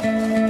Música